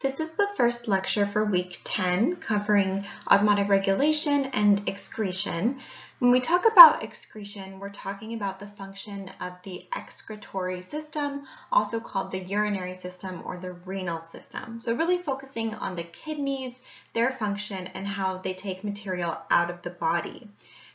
This is the first lecture for week 10 covering osmotic regulation and excretion. When we talk about excretion, we're talking about the function of the excretory system, also called the urinary system or the renal system. So really focusing on the kidneys, their function, and how they take material out of the body.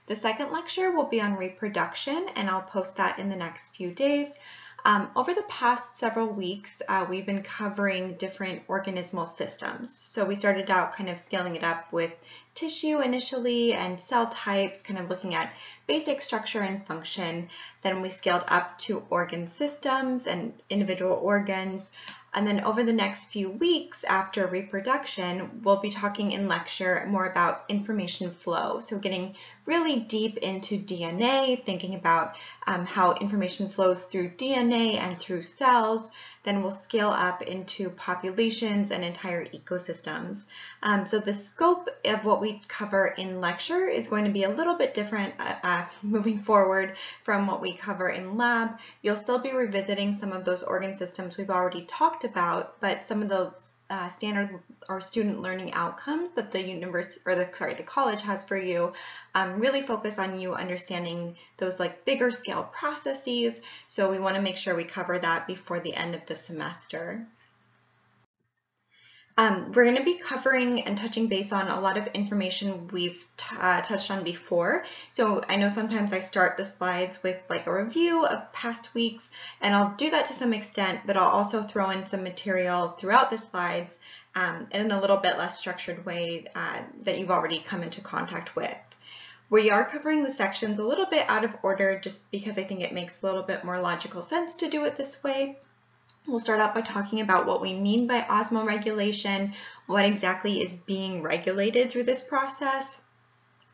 The second lecture will be on reproduction, and I'll post that in the next few days. Um, over the past several weeks, uh, we've been covering different organismal systems. So we started out kind of scaling it up with tissue initially and cell types, kind of looking at basic structure and function. Then we scaled up to organ systems and individual organs. And then over the next few weeks after reproduction, we'll be talking in lecture more about information flow. So getting really deep into DNA, thinking about um, how information flows through DNA and through cells, then we'll scale up into populations and entire ecosystems. Um, so the scope of what we cover in lecture is going to be a little bit different uh, uh, moving forward from what we cover in lab. You'll still be revisiting some of those organ systems we've already talked about, but some of those uh, standard or student learning outcomes that the university or the sorry the college has for you um, really focus on you understanding those like bigger scale processes so we want to make sure we cover that before the end of the semester. Um, we're going to be covering and touching base on a lot of information we've uh, touched on before. So I know sometimes I start the slides with like a review of past weeks, and I'll do that to some extent, but I'll also throw in some material throughout the slides um, in a little bit less structured way uh, that you've already come into contact with. We are covering the sections a little bit out of order just because I think it makes a little bit more logical sense to do it this way. We'll start out by talking about what we mean by osmoregulation, what exactly is being regulated through this process.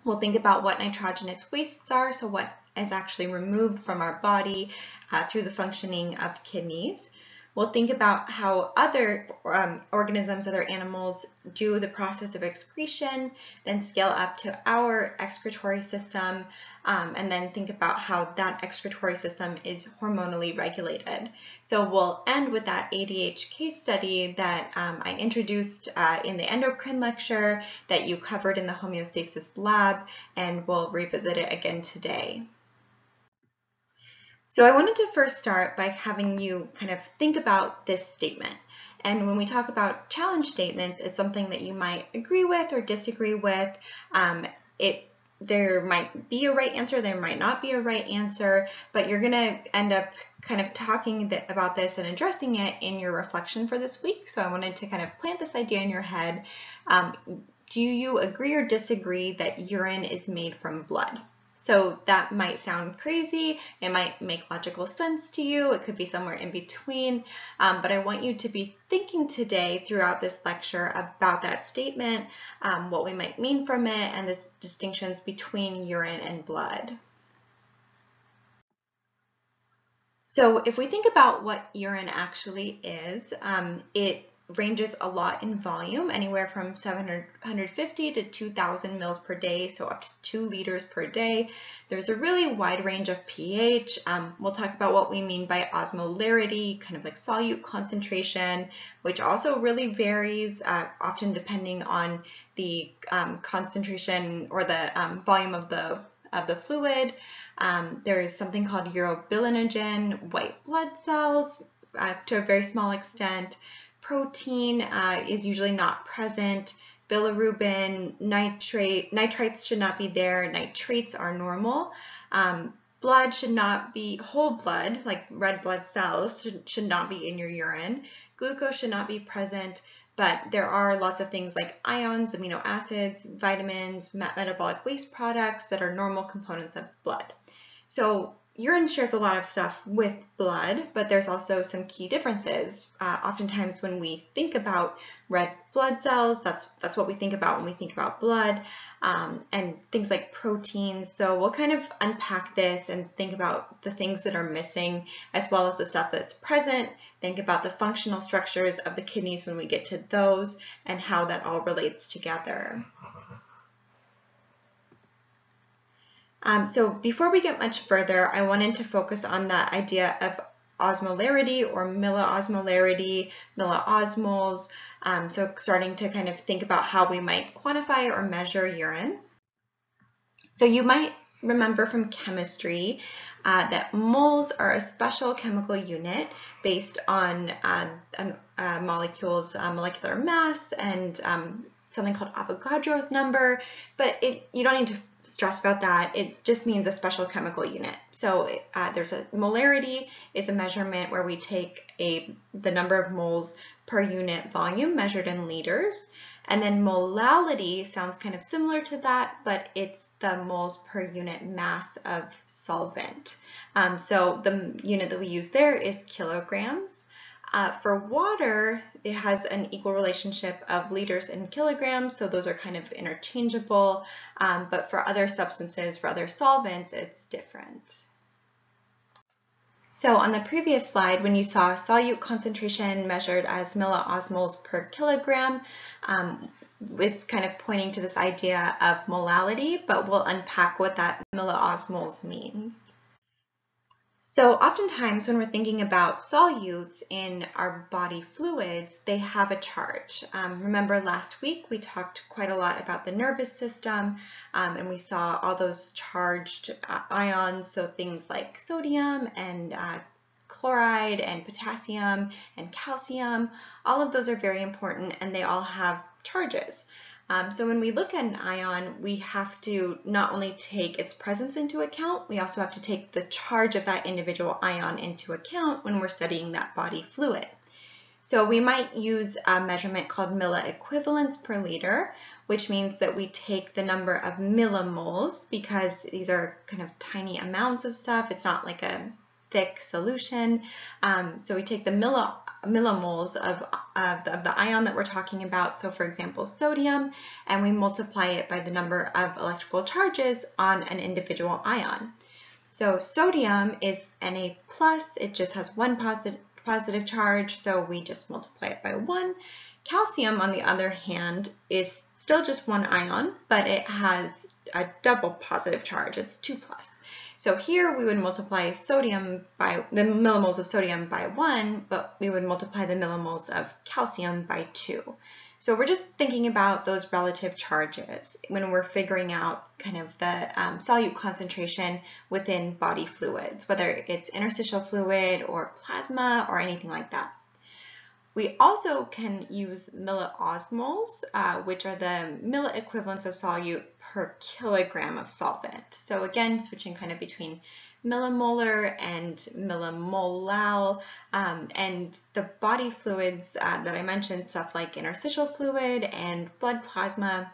We'll think about what nitrogenous wastes are, so what is actually removed from our body uh, through the functioning of kidneys. We'll think about how other um, organisms, other animals do the process of excretion, then scale up to our excretory system, um, and then think about how that excretory system is hormonally regulated. So we'll end with that ADH case study that um, I introduced uh, in the endocrine lecture that you covered in the homeostasis lab, and we'll revisit it again today. So I wanted to first start by having you kind of think about this statement. And when we talk about challenge statements, it's something that you might agree with or disagree with. Um, it there might be a right answer, there might not be a right answer, but you're going to end up kind of talking th about this and addressing it in your reflection for this week. So I wanted to kind of plant this idea in your head. Um, do you agree or disagree that urine is made from blood? So that might sound crazy. It might make logical sense to you. It could be somewhere in between. Um, but I want you to be thinking today throughout this lecture about that statement, um, what we might mean from it, and the distinctions between urine and blood. So if we think about what urine actually is, um, it ranges a lot in volume, anywhere from 750 to 2,000 mils per day, so up to 2 liters per day. There's a really wide range of pH. Um, we'll talk about what we mean by osmolarity, kind of like solute concentration, which also really varies, uh, often depending on the um, concentration or the um, volume of the of the fluid. Um, there is something called urobilinogen, white blood cells, uh, to a very small extent, protein uh, is usually not present. Bilirubin, nitrate, nitrites should not be there. Nitrates are normal. Um, blood should not be, whole blood, like red blood cells, should, should not be in your urine. Glucose should not be present, but there are lots of things like ions, amino acids, vitamins, metabolic waste products that are normal components of blood. So urine shares a lot of stuff with blood, but there's also some key differences. Uh, oftentimes when we think about red blood cells, that's, that's what we think about when we think about blood, um, and things like proteins. So we'll kind of unpack this and think about the things that are missing, as well as the stuff that's present, think about the functional structures of the kidneys when we get to those, and how that all relates together. Um, so before we get much further, I wanted to focus on that idea of osmolarity or milliosmolarity, milliosmoles. Um, so starting to kind of think about how we might quantify or measure urine. So you might remember from chemistry uh, that moles are a special chemical unit based on uh, a molecule's uh, molecular mass and um, something called Avogadro's number, but it, you don't need to stress about that. It just means a special chemical unit. So uh, there's a molarity is a measurement where we take a the number of moles per unit volume measured in liters. And then molality sounds kind of similar to that, but it's the moles per unit mass of solvent. Um, so the unit that we use there is kilograms. Uh, for water, it has an equal relationship of liters and kilograms, so those are kind of interchangeable, um, but for other substances, for other solvents, it's different. So on the previous slide, when you saw solute concentration measured as milliosmoles per kilogram, um, it's kind of pointing to this idea of molality, but we'll unpack what that milliosmoles means. So oftentimes when we're thinking about solutes in our body fluids, they have a charge. Um, remember last week we talked quite a lot about the nervous system um, and we saw all those charged uh, ions, so things like sodium and uh, chloride and potassium and calcium, all of those are very important and they all have charges. Um, so when we look at an ion, we have to not only take its presence into account, we also have to take the charge of that individual ion into account when we're studying that body fluid. So we might use a measurement called milliequivalents per liter, which means that we take the number of millimoles because these are kind of tiny amounts of stuff. It's not like a thick solution. Um, so we take the milli millimoles of, of the, of, the, ion that we're talking about, so for example sodium, and we multiply it by the number of electrical charges on an individual ion. So sodium is Na+, plus. it just has one positive, positive charge, so we just multiply it by 1. Calcium, on the other hand, is still just one ion, but it has a double positive charge, it's 2+. plus. So here we would multiply sodium by the millimoles of sodium by one, but we would multiply the millimoles of calcium by two. So we're just thinking about those relative charges when we're figuring out kind of the um, solute concentration within body fluids, whether it's interstitial fluid or plasma or anything like that. We also can use milliosmoles, uh, which are the milli equivalents of solute per kilogram of solvent. So again, switching kind of between millimolar and millimolal, um, and the body fluids uh, that I mentioned, stuff like interstitial fluid and blood plasma,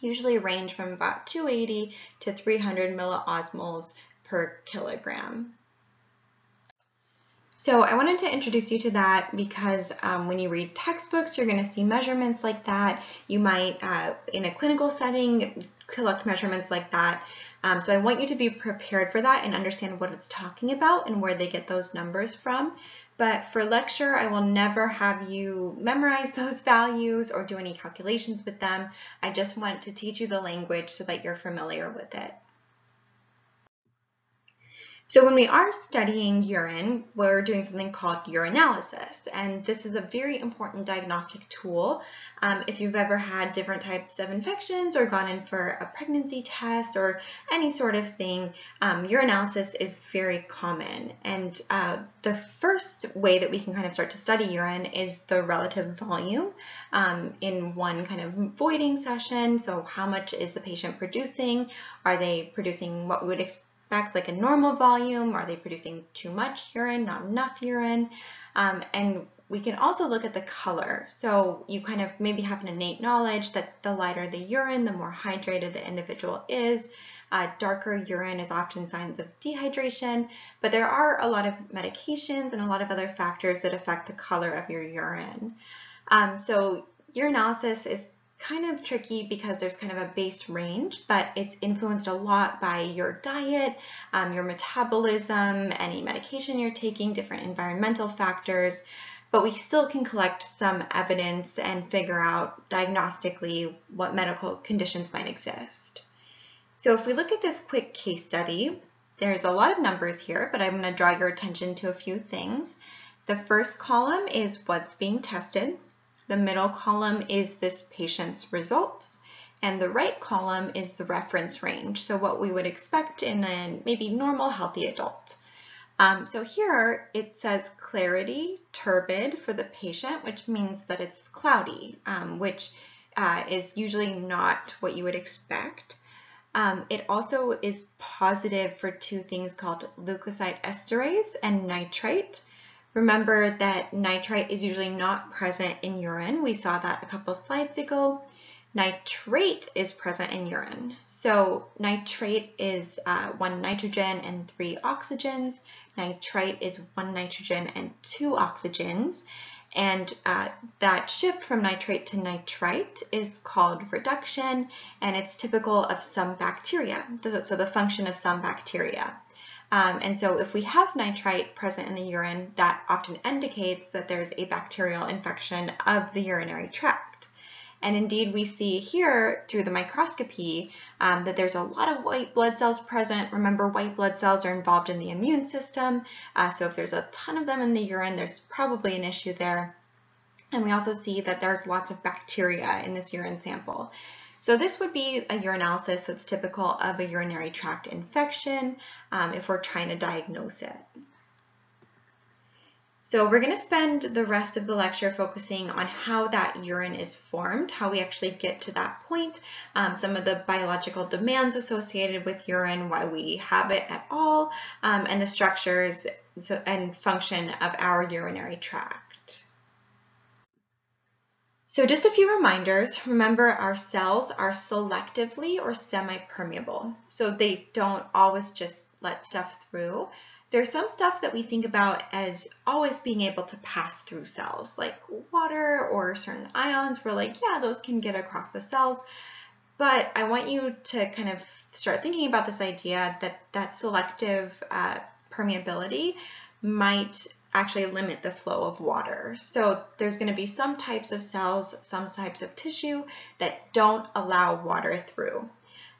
usually range from about 280 to 300 milliosmoles per kilogram. So I wanted to introduce you to that because um, when you read textbooks, you're going to see measurements like that. You might, uh, in a clinical setting, collect measurements like that. Um, so I want you to be prepared for that and understand what it's talking about and where they get those numbers from. But for lecture, I will never have you memorize those values or do any calculations with them. I just want to teach you the language so that you're familiar with it. So when we are studying urine, we're doing something called urinalysis, and this is a very important diagnostic tool. Um, if you've ever had different types of infections or gone in for a pregnancy test or any sort of thing, um, urinalysis is very common. And uh, the first way that we can kind of start to study urine is the relative volume um, in one kind of voiding session. So how much is the patient producing? Are they producing what we would expect back like a normal volume? Are they producing too much urine, not enough urine? Um, and we can also look at the color. So you kind of maybe have an innate knowledge that the lighter the urine, the more hydrated the individual is. Uh, darker urine is often signs of dehydration, but there are a lot of medications and a lot of other factors that affect the color of your urine. Um, so urinalysis is kind of tricky because there's kind of a base range, but it's influenced a lot by your diet, um, your metabolism, any medication you're taking, different environmental factors, but we still can collect some evidence and figure out diagnostically what medical conditions might exist. So if we look at this quick case study, there's a lot of numbers here, but I'm going to draw your attention to a few things. The first column is what's being tested. The middle column is this patient's results. And the right column is the reference range, so what we would expect in a maybe normal healthy adult. Um, so here it says clarity, turbid for the patient, which means that it's cloudy, um, which uh, is usually not what you would expect. Um, it also is positive for two things called leukocyte esterase and nitrite. Remember that nitrite is usually not present in urine. We saw that a couple slides ago. Nitrate is present in urine. So nitrate is uh, one nitrogen and three oxygens. Nitrite is one nitrogen and two oxygens. And uh, that shift from nitrate to nitrite is called reduction, and it's typical of some bacteria, so the function of some bacteria. Um, and so if we have nitrite present in the urine, that often indicates that there's a bacterial infection of the urinary tract. And indeed, we see here through the microscopy um, that there's a lot of white blood cells present. Remember, white blood cells are involved in the immune system. Uh, so if there's a ton of them in the urine, there's probably an issue there. And we also see that there's lots of bacteria in this urine sample. So this would be a urinalysis that's typical of a urinary tract infection um, if we're trying to diagnose it. So we're going to spend the rest of the lecture focusing on how that urine is formed, how we actually get to that point, um, some of the biological demands associated with urine, why we have it at all, um, and the structures and function of our urinary tract. So just a few reminders. Remember our cells are selectively or semi-permeable. So they don't always just let stuff through. There's some stuff that we think about as always being able to pass through cells, like water or certain ions. We're like, yeah, those can get across the cells. But I want you to kind of start thinking about this idea that that selective uh, permeability might actually limit the flow of water. So there's going to be some types of cells, some types of tissue that don't allow water through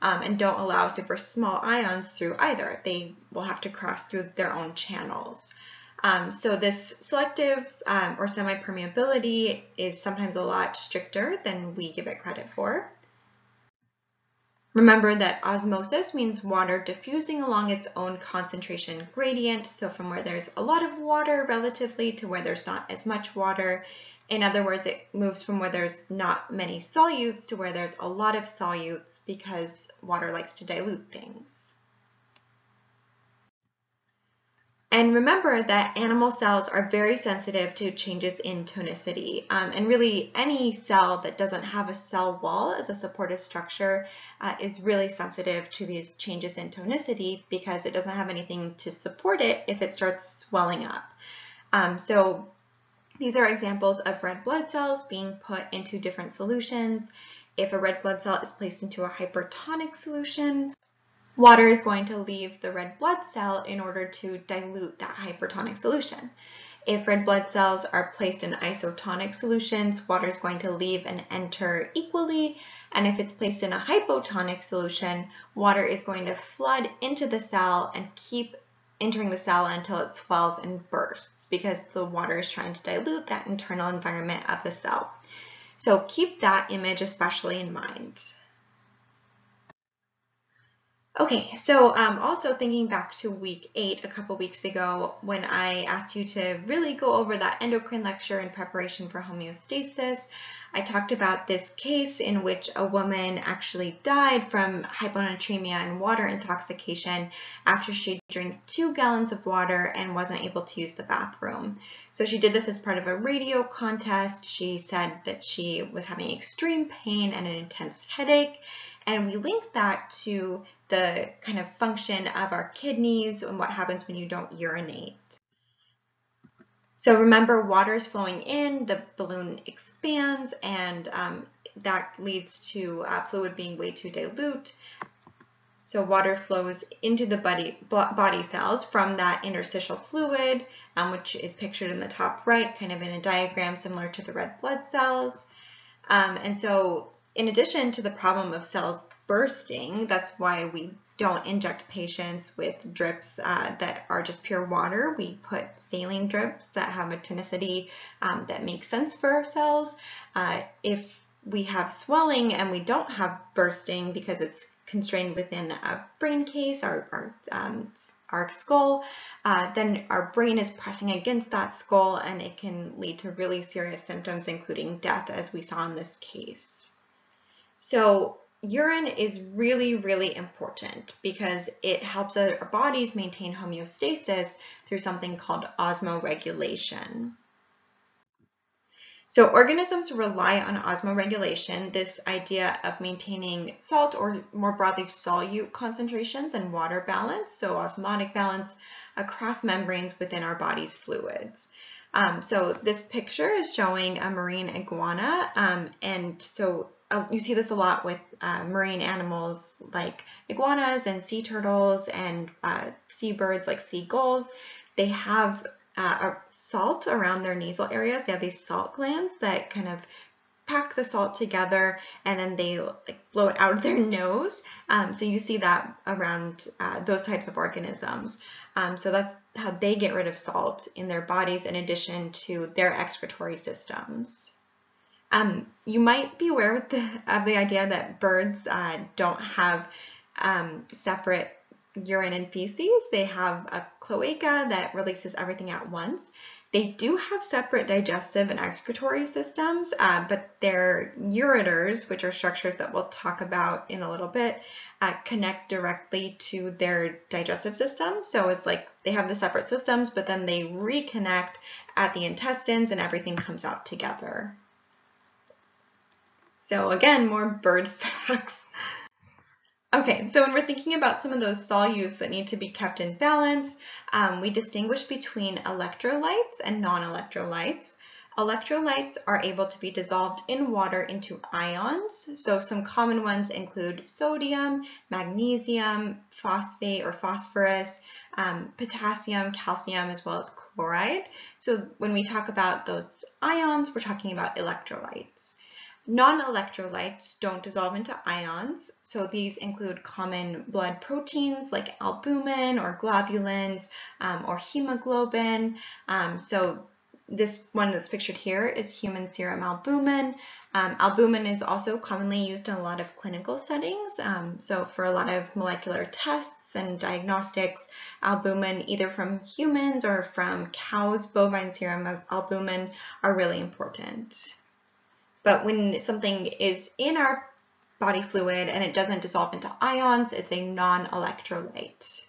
um, and don't allow super small ions through either. They will have to cross through their own channels. Um, so this selective um, or semi-permeability is sometimes a lot stricter than we give it credit for. Remember that osmosis means water diffusing along its own concentration gradient. So from where there's a lot of water relatively to where there's not as much water, in other words, it moves from where there's not many solutes to where there's a lot of solutes because water likes to dilute things. And remember that animal cells are very sensitive to changes in tonicity. Um, and really, any cell that doesn't have a cell wall as a supportive structure uh, is really sensitive to these changes in tonicity because it doesn't have anything to support it if it starts swelling up. Um, so these are examples of red blood cells being put into different solutions. If a red blood cell is placed into a hypertonic solution, water is going to leave the red blood cell in order to dilute that hypertonic solution. If red blood cells are placed in isotonic solutions, water is going to leave and enter equally. And if it's placed in a hypotonic solution, water is going to flood into the cell and keep entering the cell until it swells and bursts because the water is trying to dilute that internal environment of the cell. So keep that image especially in mind. Okay, so um, also thinking back to week eight a couple weeks ago when I asked you to really go over that endocrine lecture in preparation for homeostasis, I talked about this case in which a woman actually died from hyponatremia and water intoxication after she drank two gallons of water and wasn't able to use the bathroom. So she did this as part of a radio contest. She said that she was having extreme pain and an intense headache and we link that to the kind of function of our kidneys and what happens when you don't urinate. So remember, water is flowing in, the balloon expands, and um, that leads to uh, fluid being way too dilute. So water flows into the body, body cells from that interstitial fluid, um, which is pictured in the top right, kind of in a diagram similar to the red blood cells. Um, and so in addition to the problem of cells bursting. That's why we don't inject patients with drips uh, that are just pure water. We put saline drips that have a tonicity um, that makes sense for our cells. Uh, if we have swelling and we don't have bursting because it's constrained within a brain case, our, our, um, our skull, uh, then our brain is pressing against that skull and it can lead to really serious symptoms, including death, as we saw in this case. So urine is really, really important because it helps our bodies maintain homeostasis through something called osmoregulation. So organisms rely on osmoregulation, this idea of maintaining salt or more broadly solute concentrations and water balance, so osmotic balance across membranes within our body's fluids. Um, so this picture is showing a marine iguana, um, and so uh, you see this a lot with uh, marine animals like iguanas and sea turtles and uh, seabirds like seagulls. They have uh, salt around their nasal areas. They have these salt glands that kind of pack the salt together and then they like blow it out of their nose. Um, so you see that around uh, those types of organisms. Um, so that's how they get rid of salt in their bodies in addition to their excretory systems. Um, you might be aware the, of the idea that birds uh, don't have um, separate urine and feces. They have a cloaca that releases everything at once. They do have separate digestive and excretory systems, uh, but their ureters, which are structures that we'll talk about in a little bit, uh, connect directly to their digestive system. So it's like they have the separate systems, but then they reconnect at the intestines and everything comes out together. So again, more bird facts. Okay, so when we're thinking about some of those solutes that need to be kept in balance, um, we distinguish between electrolytes and non-electrolytes. Electrolytes are able to be dissolved in water into ions. So some common ones include sodium, magnesium, phosphate or phosphorus, um, potassium, calcium, as well as chloride. So when we talk about those ions, we're talking about electrolytes. Non-electrolytes don't dissolve into ions, so these include common blood proteins like albumin or globulins um, or hemoglobin. Um, so this one that's pictured here is human serum albumin. Um, albumin is also commonly used in a lot of clinical settings. Um, so for a lot of molecular tests and diagnostics, albumin either from humans or from cows, bovine serum albumin are really important. But when something is in our body fluid and it doesn't dissolve into ions, it's a non-electrolyte.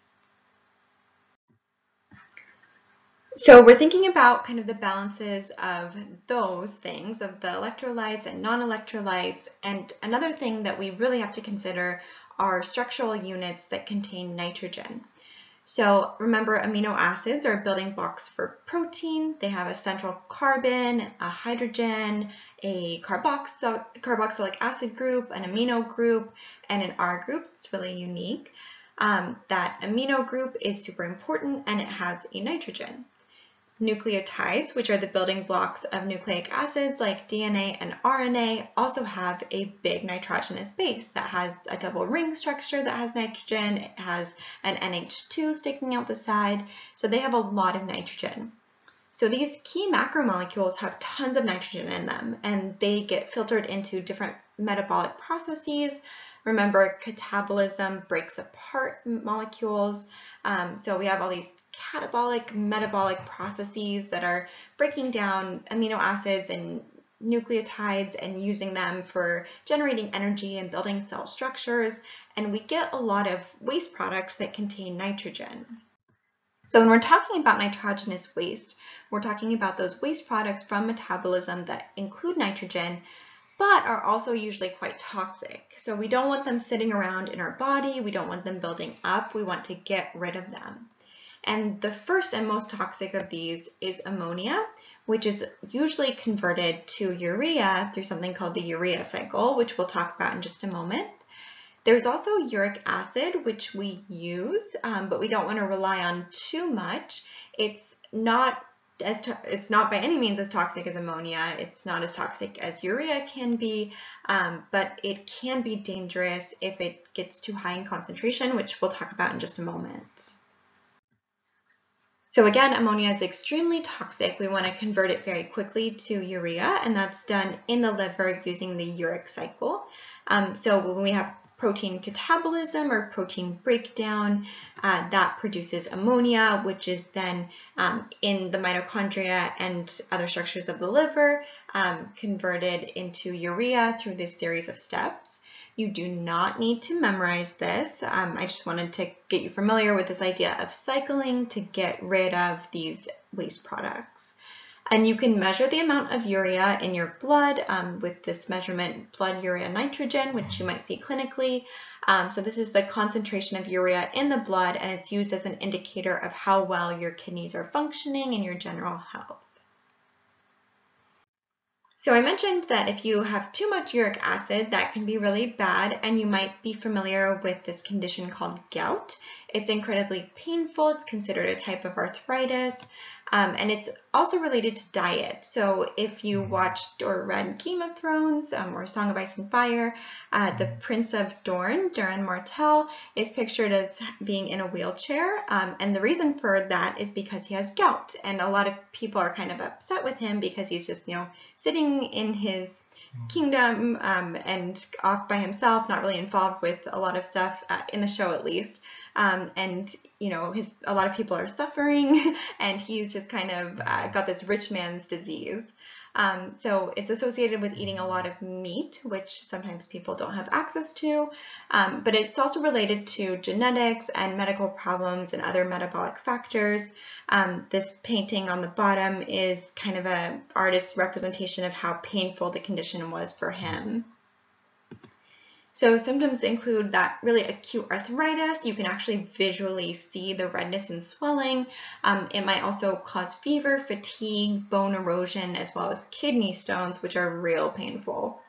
So we're thinking about kind of the balances of those things, of the electrolytes and non-electrolytes. And another thing that we really have to consider are structural units that contain nitrogen. So remember amino acids are building blocks for protein. They have a central carbon, a hydrogen, a carboxyl carboxylic acid group, an amino group, and an R group. It's really unique. Um, that amino group is super important and it has a nitrogen. Nucleotides, which are the building blocks of nucleic acids like DNA and RNA, also have a big nitrogenous base that has a double ring structure that has nitrogen. It has an NH2 sticking out the side, so they have a lot of nitrogen. So these key macromolecules have tons of nitrogen in them, and they get filtered into different metabolic processes. Remember, catabolism breaks apart molecules. Um, so we have all these catabolic metabolic processes that are breaking down amino acids and nucleotides and using them for generating energy and building cell structures. And we get a lot of waste products that contain nitrogen. So when we're talking about nitrogenous waste, we're talking about those waste products from metabolism that include nitrogen, but are also usually quite toxic. So we don't want them sitting around in our body. We don't want them building up. We want to get rid of them. And the first and most toxic of these is ammonia, which is usually converted to urea through something called the urea cycle, which we'll talk about in just a moment. There's also uric acid, which we use, um, but we don't want to rely on too much. It's not as it's not by any means as toxic as ammonia. It's not as toxic as urea can be, um, but it can be dangerous if it gets too high in concentration, which we'll talk about in just a moment. So again, ammonia is extremely toxic. We want to convert it very quickly to urea, and that's done in the liver using the uric cycle. Um, so when we have protein catabolism or protein breakdown uh, that produces ammonia, which is then um, in the mitochondria and other structures of the liver um, converted into urea through this series of steps. You do not need to memorize this. Um, I just wanted to get you familiar with this idea of cycling to get rid of these waste products. And you can measure the amount of urea in your blood um, with this measurement blood urea nitrogen, which you might see clinically. Um, so this is the concentration of urea in the blood, and it's used as an indicator of how well your kidneys are functioning and your general health. So I mentioned that if you have too much uric acid, that can be really bad, and you might be familiar with this condition called gout. It's incredibly painful. It's considered a type of arthritis. Um, and it's also related to diet. So if you mm-hmm. watched or read Game of Thrones um, or Song of Ice and Fire, uh, the Prince of Dorne, Doran Martell, is pictured as being in a wheelchair. Um, and the reason for that is because he has gout. And a lot of people are kind of upset with him because he's just, you know, sitting in his mm-hmm. Kingdom um, and off by himself, not really involved with a lot of stuff, uh, in the show at least. Um, and you know, his a lot of people are suffering, and he's just kind of uh, got this rich man's disease. Um, so it's associated with eating a lot of meat, which sometimes people don't have access to, um, but it's also related to genetics and medical problems and other metabolic factors. Um, this painting on the bottom is kind of an artist's representation of how painful the condition was for him. So symptoms include that really acute arthritis. You can actually visually see the redness and swelling. Um, it might also cause fever, fatigue, bone erosion, as well as kidney stones, which are real painful.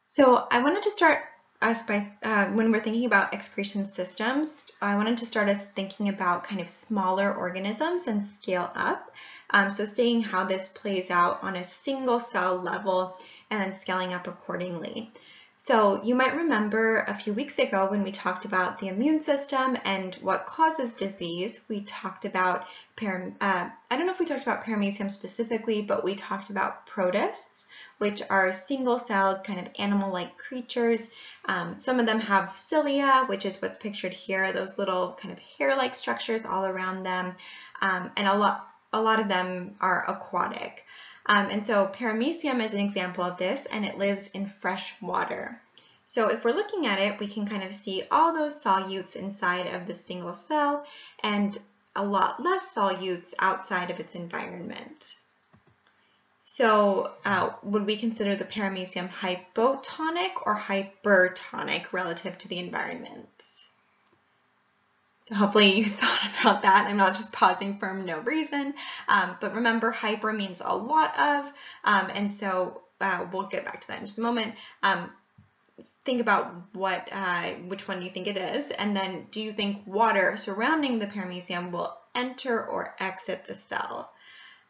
So I wanted to start us by, uh, when we're thinking about excretion systems, I wanted to start us thinking about kind of smaller organisms and scale up. Um, so seeing how this plays out on a single cell level and then scaling up accordingly. So you might remember a few weeks ago when we talked about the immune system and what causes disease, we talked about, uh, I don't know if we talked about paramecium specifically, but we talked about protists, which are single-celled kind of animal-like creatures. Um, some of them have cilia, which is what's pictured here, those little kind of hair-like structures all around them. Um, and a lot, a lot of them are aquatic. Um, and so paramecium is an example of this, and it lives in fresh water. So if we're looking at it, we can kind of see all those solutes inside of the single cell and a lot less solutes outside of its environment. So uh, would we consider the paramecium hypotonic or hypertonic relative to the environment? So hopefully you thought about that. I'm not just pausing for no reason. Um, but remember, hyper means a lot of, um, and so uh, we'll get back to that in just a moment. Um, think about what, uh, which one you think it is, and then do you think water surrounding the paramecium will enter or exit the cell?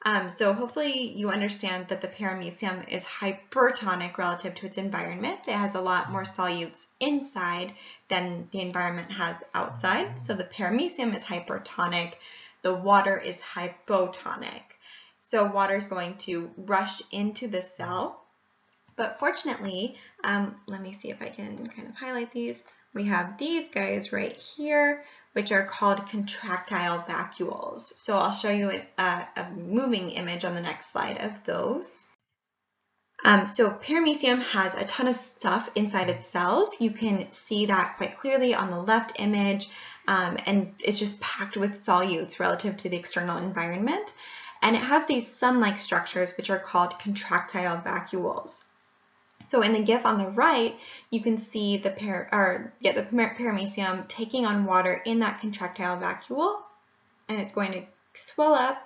Um, so hopefully you understand that the paramecium is hypertonic relative to its environment. It has a lot more solutes inside than the environment has outside. So the paramecium is hypertonic. The water is hypotonic. So water is going to rush into the cell. But fortunately, um, let me see if I can kind of highlight these. We have these guys right here, which are called contractile vacuoles. So I'll show you a, a moving image on the next slide of those. Um, so paramecium has a ton of stuff inside its cells. You can see that quite clearly on the left image, um, and it's just packed with solutes relative to the external environment. And it has these sun-like structures, which are called contractile vacuoles. So in the GIF on the right, you can see the, par or, yeah, the paramecium taking on water in that contractile vacuole, and it's going to swell up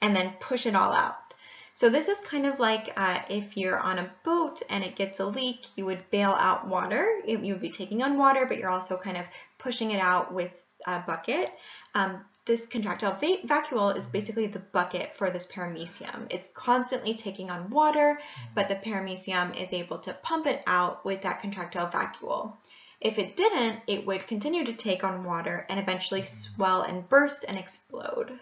and then push it all out. So this is kind of like uh, if you're on a boat and it gets a leak, you would bail out water. You would be taking on water, but you're also kind of pushing it out with a bucket. Um, this contractile va vacuole is basically the bucket for this paramecium. It's constantly taking on water, mm-hmm. but the paramecium is able to pump it out with that contractile vacuole. If it didn't, it would continue to take on water and eventually mm-hmm. swell and burst and explode.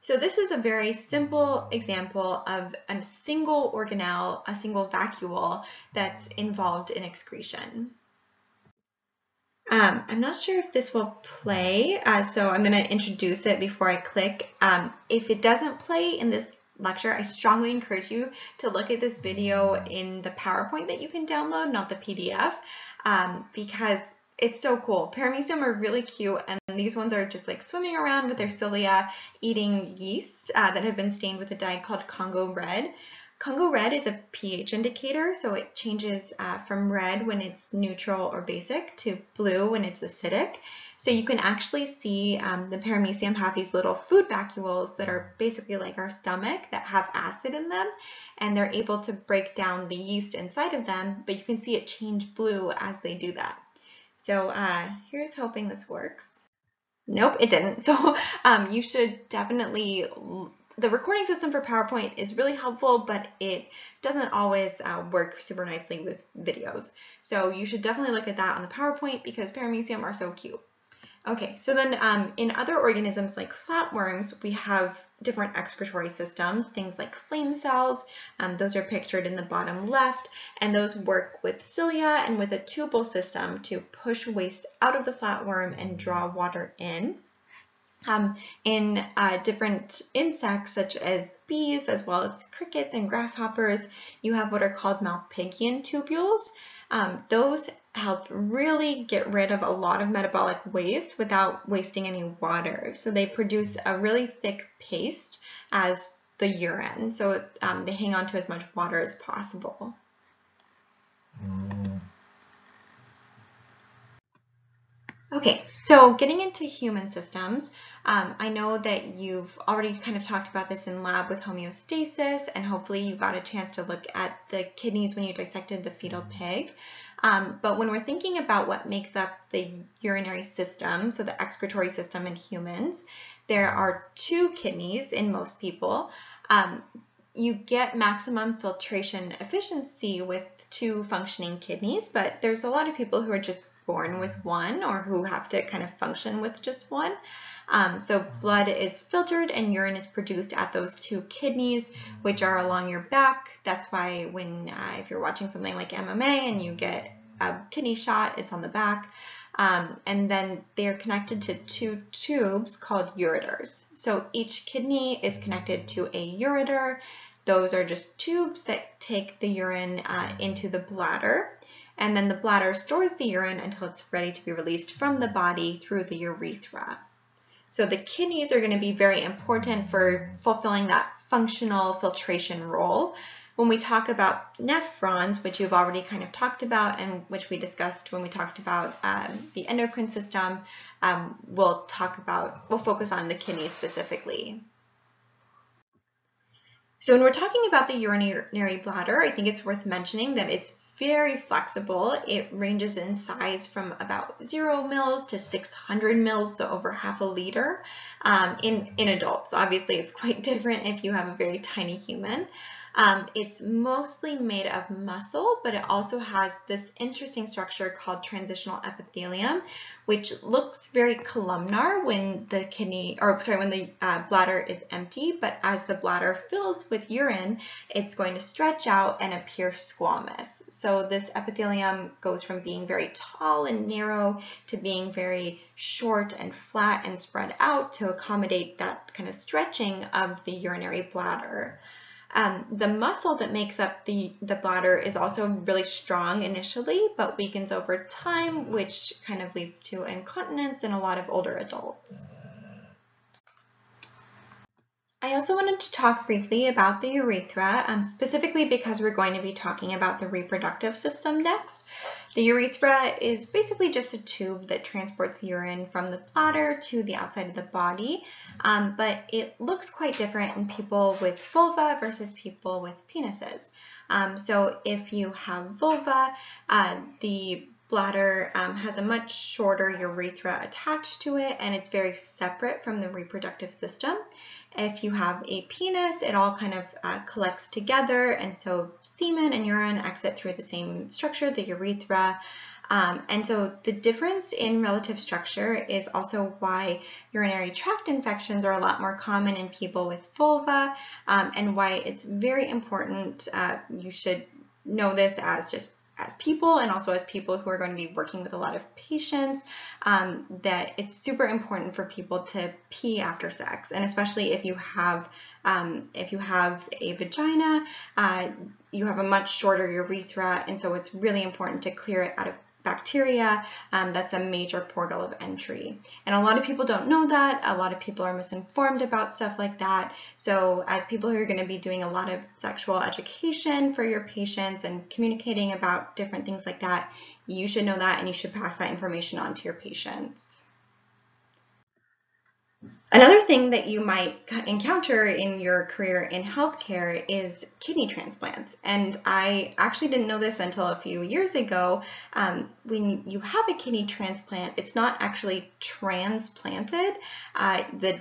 So this is a very simple example of a single organelle, a single vacuole that's involved in excretion. Um, I'm not sure if this will play, uh, so I'm going to introduce it before I click. Um, if it doesn't play in this lecture, I strongly encourage you to look at this video in the PowerPoint that you can download, not the PDF, um, because it's so cool. Paramecium are really cute, and these ones are just like swimming around with their cilia, eating yeast uh, that have been stained with a dye called Congo red. Congo red is a pH indicator, so it changes uh, from red when it's neutral or basic to blue when it's acidic. So you can actually see um, the paramecium have these little food vacuoles that are basically like our stomach that have acid in them, and they're able to break down the yeast inside of them, but you can see it change blue as they do that. So uh, here's hoping this works. Nope, it didn't. So um, you should definitely, the recording system for PowerPoint is really helpful, but it doesn't always uh, work super nicely with videos. So you should definitely look at that on the PowerPoint because paramecium are so cute. Okay, so then um, in other organisms like flatworms, we have different excretory systems, things like flame cells, um, those are pictured in the bottom left, and those work with cilia and with a tubal system to push waste out of the flatworm and draw water in. Um, in uh, different insects such as bees as well as crickets and grasshoppers, you have what are called Malpighian tubules. Um, those help really get rid of a lot of metabolic waste without wasting any water. So they produce a really thick paste as the urine. So um, they hang on to as much water as possible. Okay, so getting into human systems, um, I know that you've already kind of talked about this in lab with homeostasis, and hopefully you got a chance to look at the kidneys when you dissected the fetal pig. Um, but when we're thinking about what makes up the urinary system, so the excretory system in humans, there are two kidneys in most people. Um, you get maximum filtration efficiency with two functioning kidneys, but there's a lot of people who are just born with one or who have to kind of function with just one. Um, so blood is filtered and urine is produced at those two kidneys, which are along your back. That's why when, uh, if you're watching something like MMA and you get a kidney shot, it's on the back. Um, and then they are connected to two tubes called ureters. So each kidney is connected to a ureter. Those are just tubes that take the urine uh, into the bladder. And then the bladder stores the urine until it's ready to be released from the body through the urethra. So the kidneys are going to be very important for fulfilling that functional filtration role. When we talk about nephrons, which you've already kind of talked about and which we discussed when we talked about um, the endocrine system, um, we'll talk about, we'll focus on the kidneys specifically. So when we're talking about the urinary bladder, I think it's worth mentioning that it's very flexible. It ranges in size from about zero mils to 600 mils, so over half a liter um, in, in adults. Obviously, it's quite different if you have a very tiny human. Um, it's mostly made of muscle, but it also has this interesting structure called transitional epithelium, which looks very columnar when the kidney, or sorry, when the uh, bladder is empty, but as the bladder fills with urine, it's going to stretch out and appear squamous. So this epithelium goes from being very tall and narrow to being very short and flat and spread out to accommodate that kind of stretching of the urinary bladder. Um, the muscle that makes up the, the bladder is also really strong initially, but weakens over time, which kind of leads to incontinence in a lot of older adults. I also wanted to talk briefly about the urethra, um, specifically because we're going to be talking about the reproductive system next. The urethra is basically just a tube that transports urine from the bladder to the outside of the body, um, but it looks quite different in people with vulva versus people with penises. Um, so if you have vulva, uh, the bladder um, has a much shorter urethra attached to it and it's very separate from the reproductive system. If you have a penis, it all kind of uh, collects together and so semen and urine exit through the same structure, the urethra. Um, and so the difference in relative structure is also why urinary tract infections are a lot more common in people with vulva um, and why it's very important. Uh, you should know this as just as people and also as people who are going to be working with a lot of patients um, that it's super important for people to pee after sex. And especially if you have um, if you have a vagina uh, you have a much shorter urethra. And so it's really important to clear it out of bacteria, um, that's a major portal of entry. And a lot of people don't know that. A lot of people are misinformed about stuff like that. So as people who are going to be doing a lot of sexual education for your patients and communicating about different things like that, you should know that and you should pass that information on to your patients. Another thing that you might encounter in your career in healthcare is kidney transplants. And I actually didn't know this until a few years ago. Um, when you have a kidney transplant, it's not actually transplanted. Uh, the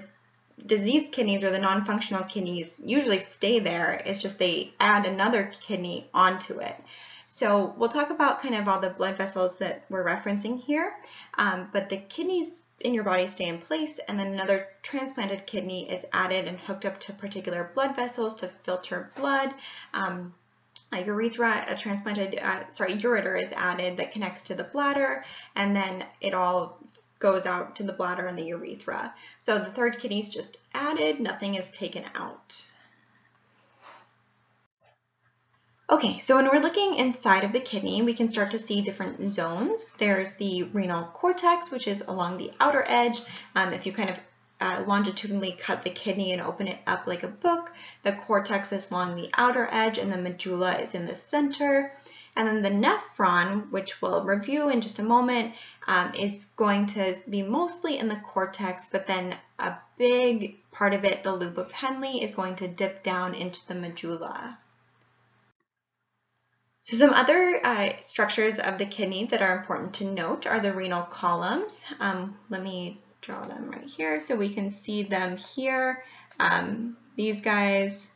diseased kidneys or the non-functional kidneys usually stay there. It's just they add another kidney onto it. So we'll talk about kind of all the blood vessels that we're referencing here, um, but the kidneys in your body stay in place and then another transplanted kidney is added and hooked up to particular blood vessels to filter blood. Um, a urethra, a transplanted, uh, sorry, ureter is added that connects to the bladder and then it all goes out to the bladder and the urethra. So the third kidney is just added, nothing is taken out. Okay, so when we're looking inside of the kidney, we can start to see different zones. There's the renal cortex, which is along the outer edge. Um, if you kind of uh, longitudinally cut the kidney and open it up like a book, the cortex is along the outer edge and the medulla is in the center. And then the nephron, which we'll review in just a moment, um, is going to be mostly in the cortex, but then a big part of it, the loop of Henle, is going to dip down into the medulla. So some other uh, structures of the kidney that are important to note are the renal columns. Um, let me draw them right here so we can see them here. Um, these guys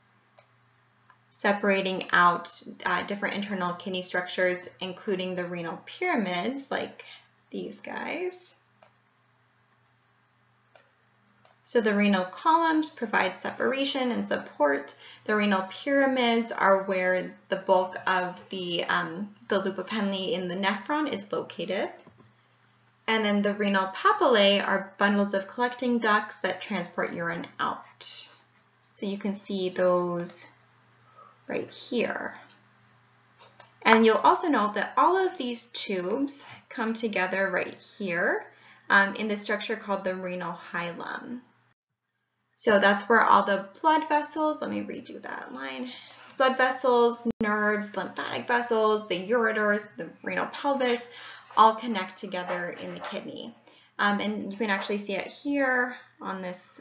separating out uh, different internal kidney structures, including the renal pyramids, like these guys. So the renal columns provide separation and support. The renal pyramids are where the bulk of the, um, the loop of Henle in the nephron is located. And then the renal papillae are bundles of collecting ducts that transport urine out. So you can see those right here. And you'll also note that all of these tubes come together right here um, in the structure called the renal hilum. So that's where all the blood vessels, let me redo that line, blood vessels, nerves, lymphatic vessels, the ureters, the renal pelvis, all connect together in the kidney. Um, and you can actually see it here on this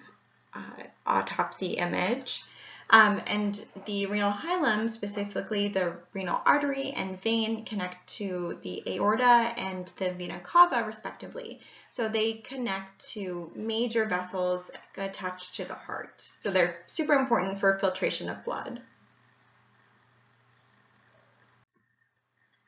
uh, autopsy image. Um, and the renal hilum, specifically the renal artery and vein, connect to the aorta and the vena cava, respectively. So they connect to major vessels attached to the heart. So they're super important for filtration of blood.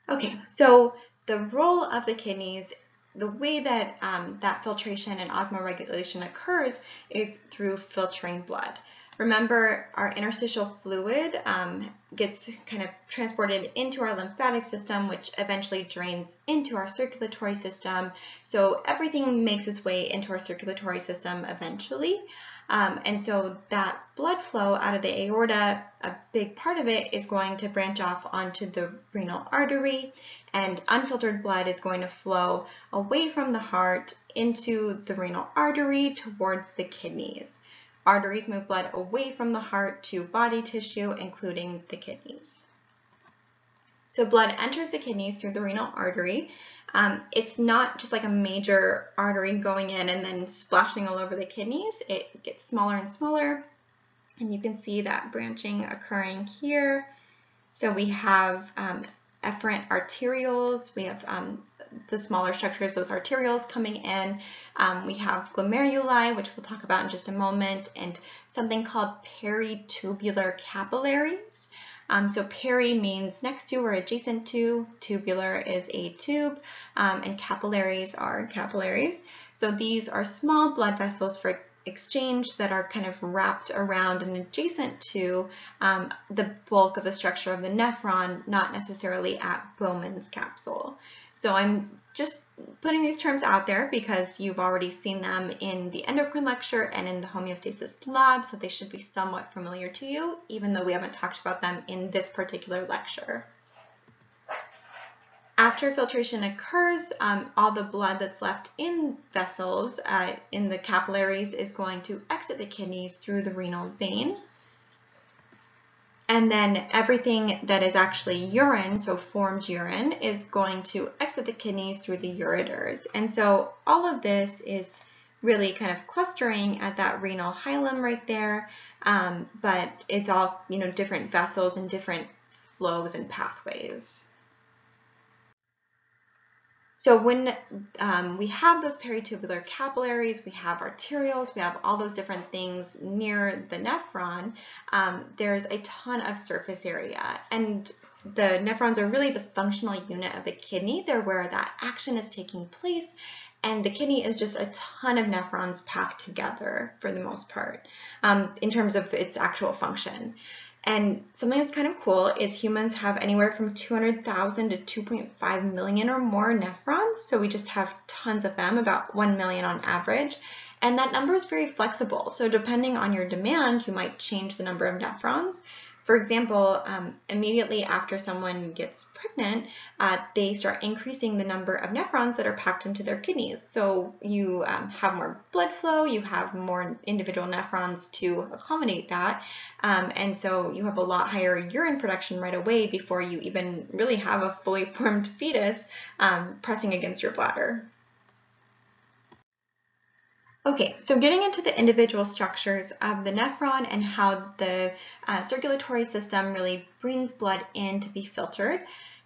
Okay, so the role of the kidneys the way that um, that filtration and osmoregulation occurs is through filtering blood. Remember, our interstitial fluid um, gets kind of transported into our lymphatic system, which eventually drains into our circulatory system. So everything makes its way into our circulatory system eventually. Um, and so that blood flow out of the aorta, a big part of it is going to branch off onto the renal artery and unfiltered blood is going to flow away from the heart into the renal artery towards the kidneys. Arteries move blood away from the heart to body tissue, including the kidneys. So blood enters the kidneys through the renal artery. Um, it's not just like a major artery going in and then splashing all over the kidneys. It gets smaller and smaller. And you can see that branching occurring here. So we have um, efferent arterioles. We have um, the smaller structures, those arterioles coming in. Um, we have glomeruli, which we'll talk about in just a moment, and something called peritubular capillaries. Um, so peri means next to or adjacent to, tubular is a tube, um, and capillaries are capillaries. So these are small blood vessels for exchange that are kind of wrapped around and adjacent to um, the bulk of the structure of the nephron, not necessarily at Bowman's capsule. So I'm just putting these terms out there because you've already seen them in the endocrine lecture and in the homeostasis lab, so they should be somewhat familiar to you, even though we haven't talked about them in this particular lecture. After filtration occurs, um, all the blood that's left in vessels, uh, in the capillaries, is going to exit the kidneys through the renal vein. And then everything that is actually urine, so formed urine, is going to exit the kidneys through the ureters. And so all of this is really kind of clustering at that renal hilum right there, um, but it's all, you know, different vessels and different flows and pathways. So when um, we have those peritubular capillaries, we have arterioles, we have all those different things near the nephron, um, there's a ton of surface area. And the nephrons are really the functional unit of the kidney. They're where that action is taking place. And the kidney is just a ton of nephrons packed together for the most part um, in terms of its actual function. And something that's kind of cool is humans have anywhere from 200,000 to 2.5 million or more nephrons. So we just have tons of them, about 1 million on average. And that number is very flexible. So depending on your demand, you might change the number of nephrons. For example, um, immediately after someone gets pregnant, uh, they start increasing the number of nephrons that are packed into their kidneys. So you um, have more blood flow, you have more individual nephrons to accommodate that. Um, and so you have a lot higher urine production right away before you even really have a fully formed fetus um, pressing against your bladder. Okay, so getting into the individual structures of the nephron and how the uh, circulatory system really brings blood in to be filtered,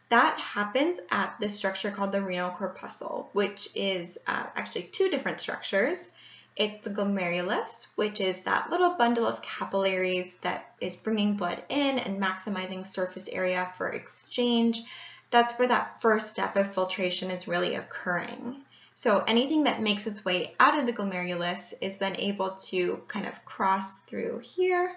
that happens at this structure called the renal corpuscle, which is uh, actually two different structures. It's the glomerulus, which is that little bundle of capillaries that is bringing blood in and maximizing surface area for exchange. That's where that first step of filtration is really occurring. So anything that makes its way out of the glomerulus is then able to kind of cross through here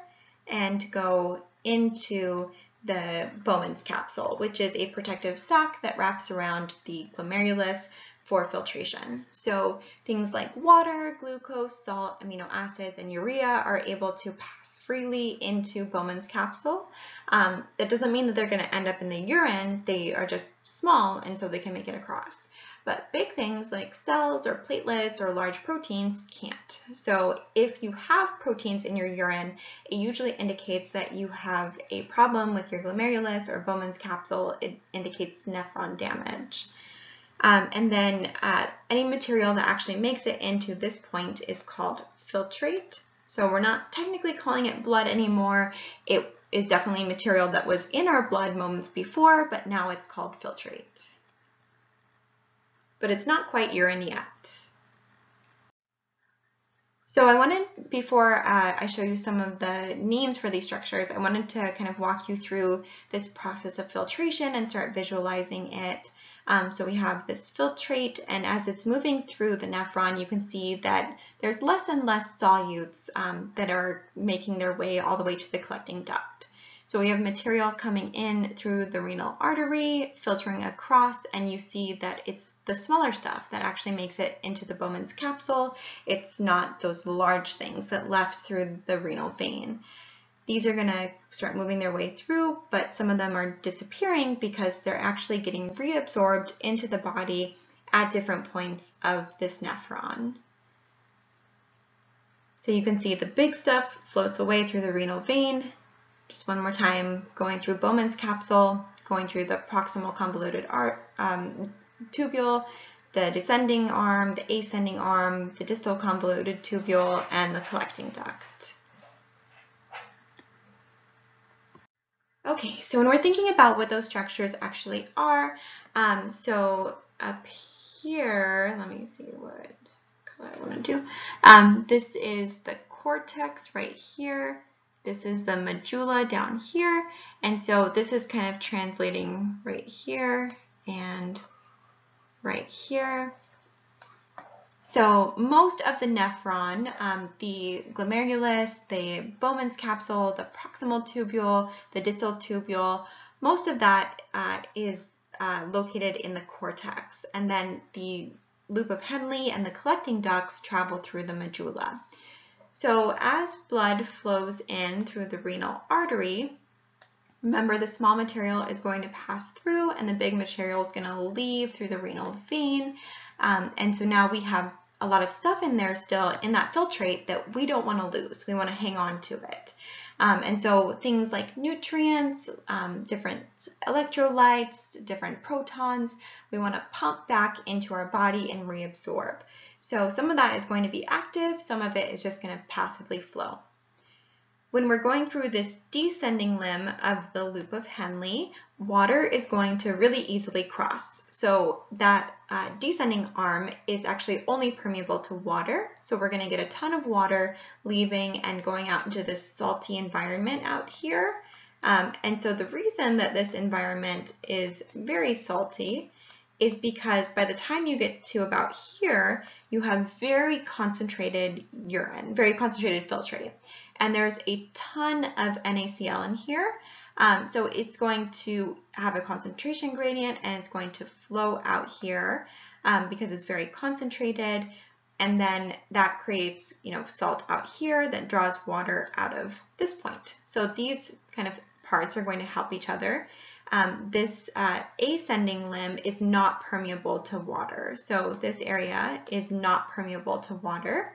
and go into the Bowman's capsule, which is a protective sac that wraps around the glomerulus for filtration. So things like water, glucose, salt, amino acids, and urea are able to pass freely into Bowman's capsule. Um, that doesn't mean that they're going to end up in the urine. They are just small, and so they can make it across. But big things like cells or platelets or large proteins can't. So if you have proteins in your urine, it usually indicates that you have a problem with your glomerulus or Bowman's capsule. It indicates nephron damage. Um, and then uh, any material that actually makes it into this point is called filtrate. So we're not technically calling it blood anymore. It is definitely material that was in our blood moments before, but now it's called filtrate but it's not quite urine yet. So I wanted, before uh, I show you some of the names for these structures, I wanted to kind of walk you through this process of filtration and start visualizing it. Um, so we have this filtrate, and as it's moving through the nephron, you can see that there's less and less solutes um, that are making their way all the way to the collecting duct. So we have material coming in through the renal artery, filtering across, and you see that it's the smaller stuff that actually makes it into the Bowman's capsule. It's not those large things that left through the renal vein. These are going to start moving their way through, but some of them are disappearing because they're actually getting reabsorbed into the body at different points of this nephron. So you can see the big stuff floats away through the renal vein, just one more time, going through Bowman's capsule, going through the proximal convoluted um, tubule, the descending arm, the ascending arm, the distal convoluted tubule, and the collecting duct. Okay, so when we're thinking about what those structures actually are, um, so up here, let me see what color I want to do. Um, this is the cortex right here. This is the medulla down here. And so this is kind of translating right here and right here. So most of the nephron, um, the glomerulus, the Bowman's capsule, the proximal tubule, the distal tubule, most of that uh, is uh, located in the cortex. And then the loop of Henle and the collecting ducts travel through the medulla. So as blood flows in through the renal artery, remember the small material is going to pass through and the big material is going to leave through the renal vein. Um, and so now we have a lot of stuff in there still in that filtrate that we don't want to lose. We want to hang on to it. Um, and so things like nutrients, um, different electrolytes, different protons, we want to pump back into our body and reabsorb. So some of that is going to be active, some of it is just going to passively flow. When we're going through this descending limb of the loop of Henle, water is going to really easily cross. So that uh, descending arm is actually only permeable to water. So we're going to get a ton of water leaving and going out into this salty environment out here. Um, and so the reason that this environment is very salty is because by the time you get to about here, you have very concentrated urine, very concentrated filtrate and there's a ton of NaCl in here. Um, so it's going to have a concentration gradient and it's going to flow out here um, because it's very concentrated. And then that creates, you know, salt out here that draws water out of this point. So these kind of parts are going to help each other. Um, this uh, ascending limb is not permeable to water. So this area is not permeable to water.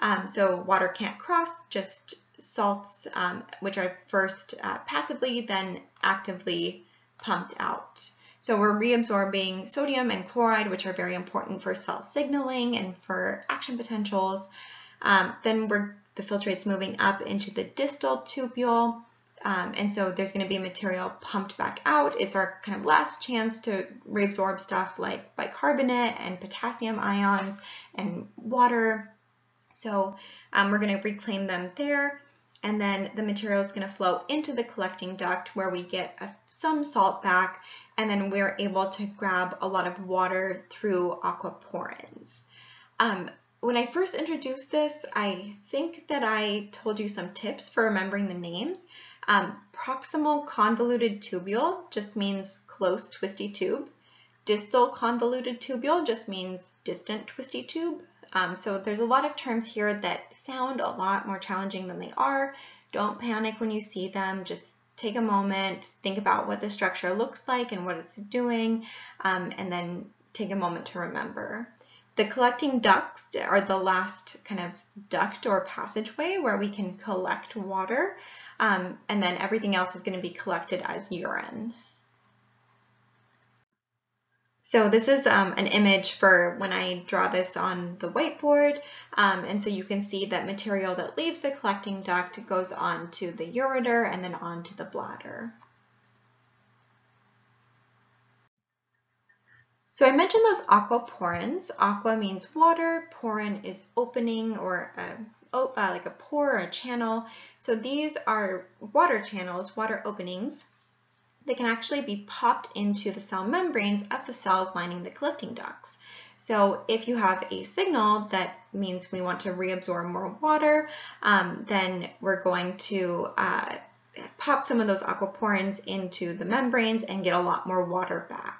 Um, so water can't cross, just salts, um, which are first uh, passively, then actively pumped out. So we're reabsorbing sodium and chloride, which are very important for cell signaling and for action potentials. Um, then we're, the filtrate's moving up into the distal tubule. Um, and so there's going to be material pumped back out. It's our kind of last chance to reabsorb stuff like bicarbonate and potassium ions and water. So um, we're going to reclaim them there. And then the material is going to flow into the collecting duct where we get a, some salt back. And then we're able to grab a lot of water through aquaporins. Um, when I first introduced this, I think that I told you some tips for remembering the names. Um, proximal convoluted tubule just means close twisty tube. Distal convoluted tubule just means distant twisty tube. Um, so there's a lot of terms here that sound a lot more challenging than they are. Don't panic when you see them. Just take a moment, think about what the structure looks like and what it's doing, um, and then take a moment to remember. The collecting ducts are the last kind of duct or passageway where we can collect water, um, and then everything else is going to be collected as urine. So this is um, an image for when I draw this on the whiteboard. Um, and so you can see that material that leaves the collecting duct goes on to the ureter and then on to the bladder. So I mentioned those aquaporins. Aqua means water, porin is opening or a, uh, like a pore or a channel. So these are water channels, water openings they can actually be popped into the cell membranes of the cells lining the collecting ducts. So if you have a signal that means we want to reabsorb more water, um, then we're going to uh, pop some of those aquaporins into the membranes and get a lot more water back.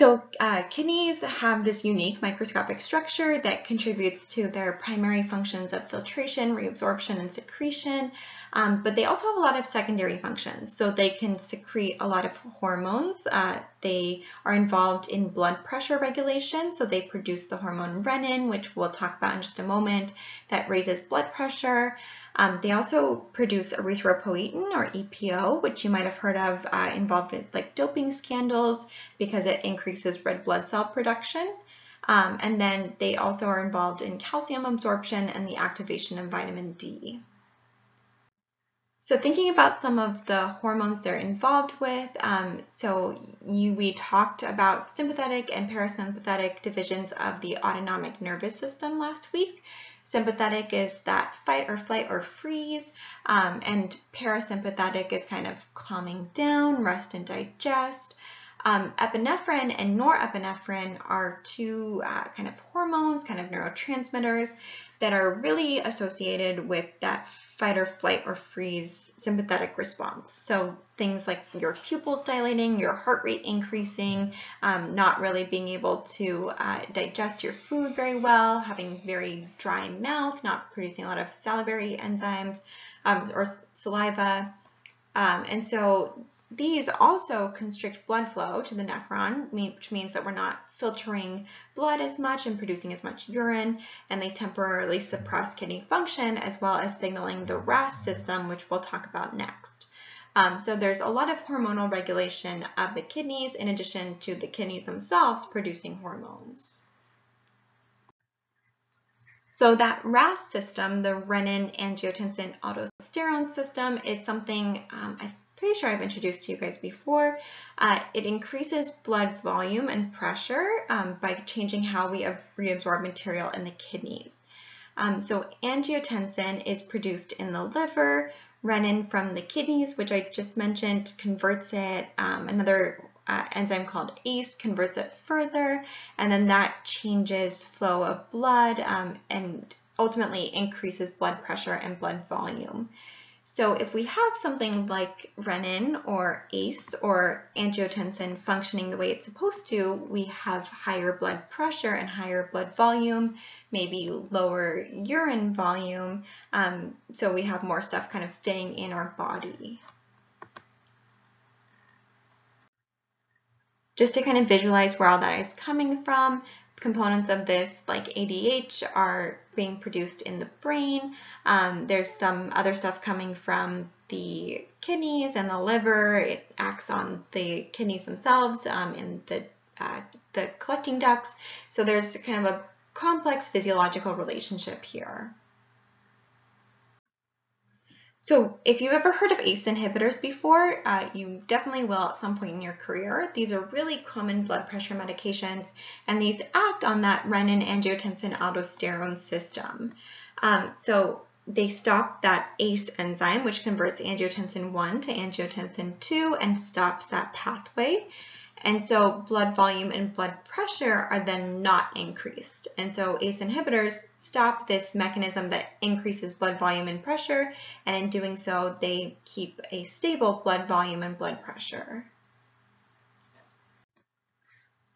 So uh, kidneys have this unique microscopic structure that contributes to their primary functions of filtration, reabsorption, and secretion, um, but they also have a lot of secondary functions. So they can secrete a lot of hormones uh, they are involved in blood pressure regulation. So they produce the hormone renin, which we'll talk about in just a moment, that raises blood pressure. Um, they also produce erythropoietin or EPO, which you might have heard of uh, involved in like doping scandals because it increases red blood cell production. Um, and then they also are involved in calcium absorption and the activation of vitamin D. So thinking about some of the hormones they're involved with, um, so you, we talked about sympathetic and parasympathetic divisions of the autonomic nervous system last week. Sympathetic is that fight or flight or freeze, um, and parasympathetic is kind of calming down, rest and digest. Um, epinephrine and norepinephrine are two uh, kind of hormones, kind of neurotransmitters that are really associated with that fight or flight or freeze sympathetic response. So things like your pupils dilating, your heart rate increasing, um, not really being able to uh, digest your food very well, having very dry mouth, not producing a lot of salivary enzymes um, or saliva. Um, and so these also constrict blood flow to the nephron, which means that we're not filtering blood as much and producing as much urine, and they temporarily suppress kidney function as well as signaling the RAS system, which we'll talk about next. Um, so there's a lot of hormonal regulation of the kidneys in addition to the kidneys themselves producing hormones. So that RAS system, the renin-angiotensin-aldosterone system, is something um, I pretty sure I've introduced to you guys before. Uh, it increases blood volume and pressure um, by changing how we reabsorb material in the kidneys. Um, so angiotensin is produced in the liver, renin from the kidneys, which I just mentioned, converts it. Um, another uh, enzyme called ACE converts it further, and then that changes flow of blood um, and ultimately increases blood pressure and blood volume. So if we have something like renin or ACE or angiotensin functioning the way it's supposed to, we have higher blood pressure and higher blood volume, maybe lower urine volume, um, so we have more stuff kind of staying in our body. Just to kind of visualize where all that is coming from, components of this, like ADH, are being produced in the brain. Um, there's some other stuff coming from the kidneys and the liver. It acts on the kidneys themselves um, and the, uh, the collecting ducts. So there's kind of a complex physiological relationship here. So if you've ever heard of ACE inhibitors before, uh, you definitely will at some point in your career. These are really common blood pressure medications, and these act on that renin-angiotensin-aldosterone system. Um, so they stop that ACE enzyme, which converts angiotensin 1 to angiotensin 2 and stops that pathway. And so blood volume and blood pressure are then not increased. And so ACE inhibitors stop this mechanism that increases blood volume and pressure, and in doing so, they keep a stable blood volume and blood pressure.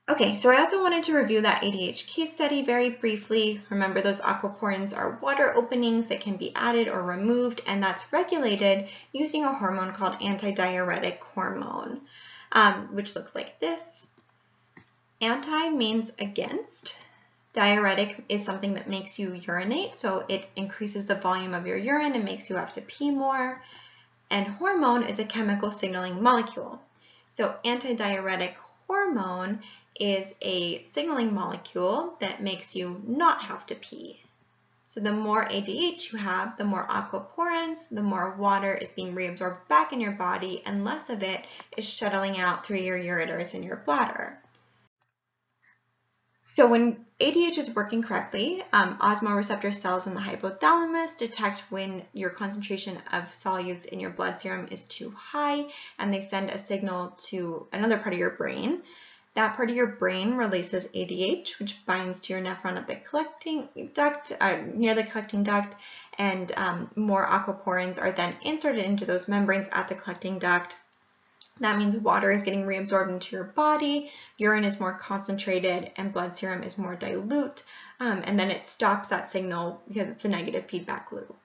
Okay, so I also wanted to review that ADH case study very briefly. Remember those aquaporins are water openings that can be added or removed, and that's regulated using a hormone called antidiuretic hormone um, which looks like this. Anti means against. Diuretic is something that makes you urinate, so it increases the volume of your urine and makes you have to pee more. And hormone is a chemical signaling molecule. So antidiuretic hormone is a signaling molecule that makes you not have to pee. So the more ADH you have, the more aquaporins, the more water is being reabsorbed back in your body and less of it is shuttling out through your ureters and your bladder. So when ADH is working correctly, um, osmoreceptor cells in the hypothalamus detect when your concentration of solutes in your blood serum is too high and they send a signal to another part of your brain. That part of your brain releases ADH, which binds to your nephron at the collecting duct, uh, near the collecting duct, and um, more aquaporins are then inserted into those membranes at the collecting duct. That means water is getting reabsorbed into your body, urine is more concentrated, and blood serum is more dilute, um, and then it stops that signal because it's a negative feedback loop.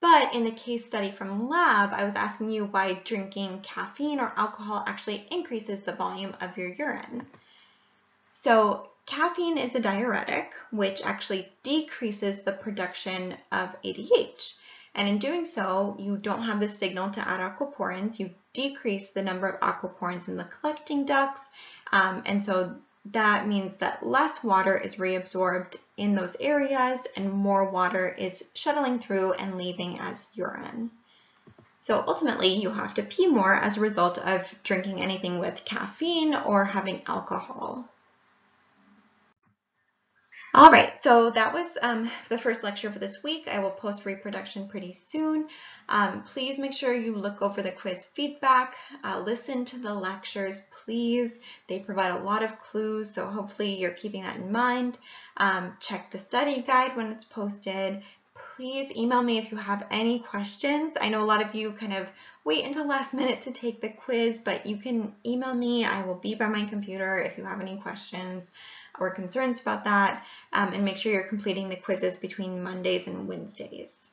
But in the case study from lab, I was asking you why drinking caffeine or alcohol actually increases the volume of your urine. So caffeine is a diuretic, which actually decreases the production of ADH. And in doing so, you don't have the signal to add aquaporins. You decrease the number of aquaporins in the collecting ducts. Um, and so that means that less water is reabsorbed in those areas and more water is shuttling through and leaving as urine. So ultimately, you have to pee more as a result of drinking anything with caffeine or having alcohol. All right, so that was um, the first lecture for this week. I will post reproduction pretty soon. Um, please make sure you look over the quiz feedback, uh, listen to the lectures, please. They provide a lot of clues, so hopefully you're keeping that in mind. Um, check the study guide when it's posted. Please email me if you have any questions. I know a lot of you kind of wait until last minute to take the quiz, but you can email me. I will be by my computer if you have any questions or concerns about that, um, and make sure you're completing the quizzes between Mondays and Wednesdays.